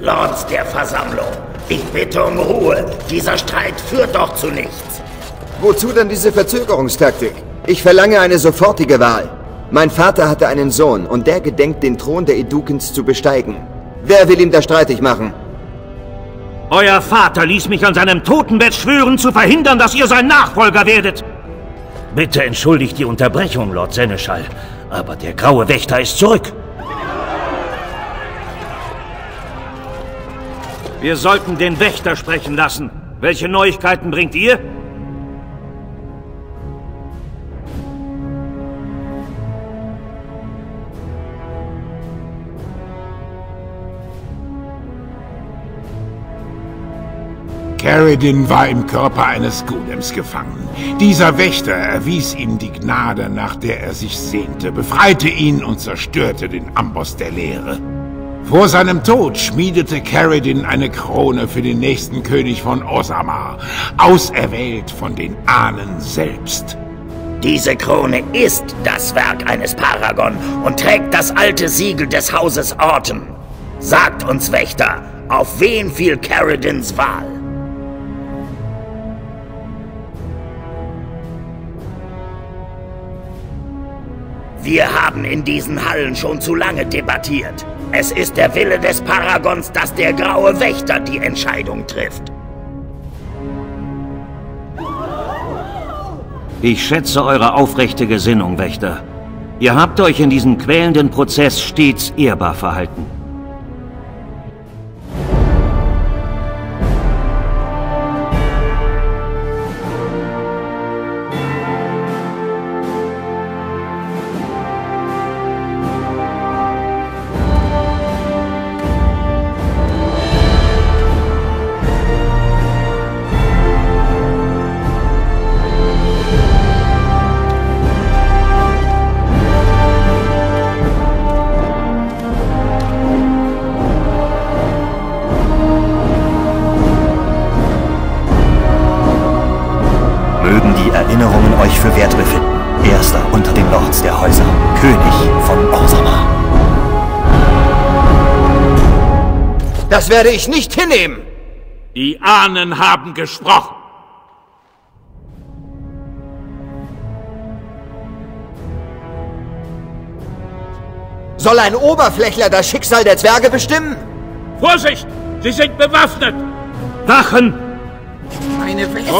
Lords der Versammlung, ich bitte um Ruhe. Dieser Streit führt doch zu nichts. Wozu dann diese Verzögerungstaktik? Ich verlange eine sofortige Wahl. Mein Vater hatte einen Sohn und der gedenkt, den Thron der Edukens zu besteigen. Wer will ihm da streitig machen? Euer Vater ließ mich an seinem Totenbett schwören, zu verhindern, dass ihr sein Nachfolger werdet. Bitte entschuldigt die Unterbrechung, Lord Seneschall, aber der graue Wächter ist zurück. Wir sollten den Wächter sprechen lassen. Welche Neuigkeiten bringt ihr? Caridin war im Körper eines Golems gefangen. Dieser Wächter erwies ihm die Gnade, nach der er sich sehnte, befreite ihn und zerstörte den Amboss der Lehre. Vor seinem Tod schmiedete Caridin eine Krone für den nächsten König von Osama, auserwählt von den Ahnen selbst. Diese Krone ist das Werk eines Paragon und trägt das alte Siegel des Hauses Orton. Sagt uns, Wächter, auf wen fiel Caridins Wahl? Wir haben in diesen Hallen schon zu lange debattiert. Es ist der Wille des Paragons, dass der graue Wächter die Entscheidung trifft. Ich schätze eure aufrechte Gesinnung, Wächter. Ihr habt euch in diesem quälenden Prozess stets ehrbar verhalten. Mögen die Erinnerungen euch für wert befinden. Erster unter den Lords der Häuser, König von Orsama. Das werde ich nicht hinnehmen! Die Ahnen haben gesprochen. Soll ein Oberflächler das Schicksal der Zwerge bestimmen? Vorsicht! Sie sind bewaffnet! Wachen! Meine Wächter